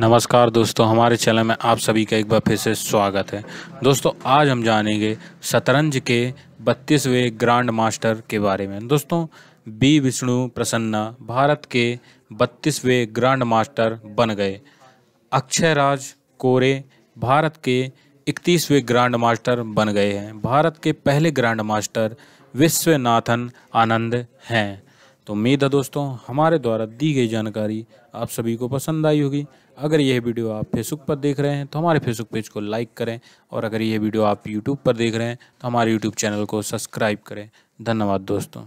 नमस्कार दोस्तों, हमारे चैनल में आप सभी का एक बार फिर से स्वागत है। दोस्तों, आज हम जानेंगे शतरंज के बत्तीसवें ग्रैंड मास्टर के बारे में। दोस्तों, बी विष्णु प्रसन्ना भारत के बत्तीसवें ग्रैंड मास्टर बन गए। अक्षय राज कोरे भारत के इकतीसवें ग्रैंड मास्टर बन गए हैं। भारत के पहले ग्रैंड मास्टर विश्वनाथन आनंद हैं। तो उम्मीद है दोस्तों, हमारे द्वारा दी गई जानकारी आप सभी को पसंद आई होगी। अगर यह वीडियो आप फेसबुक पर देख रहे हैं तो हमारे फेसबुक पेज को लाइक करें और अगर यह वीडियो आप यूट्यूब पर देख रहे हैं तो हमारे यूट्यूब चैनल को सब्सक्राइब करें। धन्यवाद दोस्तों।